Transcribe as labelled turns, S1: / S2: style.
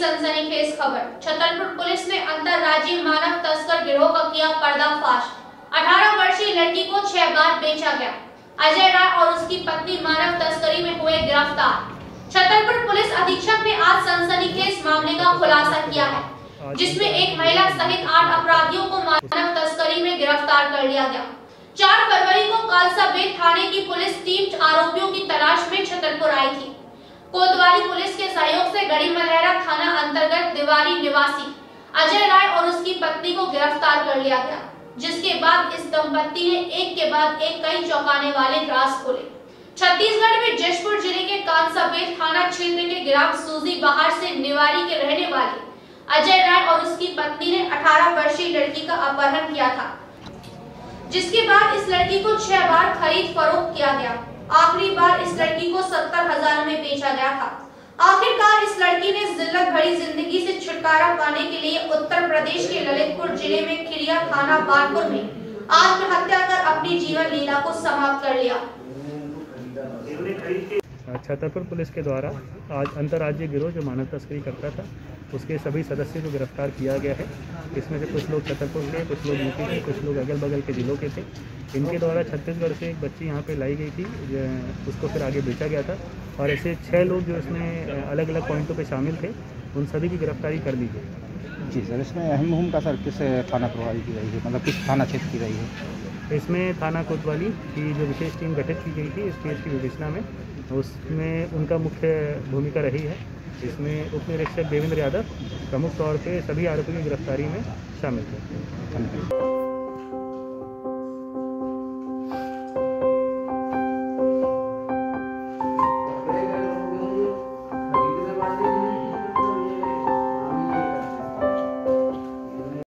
S1: Chhatarpur police ने अंतर्राज्यीय मानव तस्कर गिरोह का किया पर्दाफाश। 18 वर्षीय लड़की को छह बार बेचा गया। अजय राय और उसकी पत्नी मानव तस्करी में हुए गिरफ़्तार। छतरपुर पुलिस अधीक्षक ने आज सनसनीखेज मामले का खुलासा किया है जिसमें एक महिला सहित आठ अपराधियों को मानव तस्करी में गिरफ़्तार कर लिया गया। चार फरवरी को कालसा बेट थाने की पुलिस टीम आरोपियों की तलाश में छतरपुर आई थी। कोतवाली पुलिस के सहयोग से गड़ी मलहरा थाना अंतर्गत दिवाली निवासी अजय राय और उसकी पत्नी को गिरफ़्तार कर लिया गया, जिसके बाद इस दंपत्ति ने एक के बाद एक कई चौंकाने वाले राज खोले। छत्तीसगढ़ में जशपुर ज़िले के कांसाबेट थाना क्षेत्र के ग्राम सूजी बाहर से निवारी के रहने वाले अजय राय और उसकी पत्नी ने 18 वर्षीय लड़की का अपहरण किया था, जिसके बाद इस लड़की को छह बार खरीद फरोख्त किया गया। आखिरी बार इस लड़की को सत्तर हज़ार में बेचा गया था। आखिरकार इस लड़की ने जिल्लत भरी ज़िंदगी से छुटकारा पाने के लिए उत्तर प्रदेश के ललितपुर ज़िले में खिरिया थाना बारपुर में आत्महत्या कर अपनी जीवन लीला को समाप्त कर लिया।
S2: छतरपुर पुलिस के द्वारा आज अंतर्राज्यीय गिरोह जो मानव तस्करी करता था, उसके सभी सदस्यों को गिरफ़्तार किया गया है। इसमें से कुछ लोग छतरपुर के कुछ लोग यूपी के कुछ लोग अगल बगल के ज़िलों के थे। इनके द्वारा छत्तीसगढ़ से एक बच्ची यहाँ पे लाई गई थी उसको फिर आगे बेचा गया था। और ऐसे छः लोग जो इसमें अलग अलग पॉइंटों पे शामिल थे उन सभी की गिरफ्तारी कर ली गई।
S3: जी सर इसमें अहम भूमिका सर किस थाना प्रभावी की रही है? मतलब किस थाना क्षेत्र की रही है?
S2: इसमें थाना कोतवाली की जो विशेष टीम गठित की गई थी इस केस की विवेचना में। उसमें उनका मुख्य भूमिका रही है, जिसमें उप निरीक्षक देवेंद्र यादव प्रमुख तौर पे सभी आरोपियों की गिरफ्तारी में शामिल थे।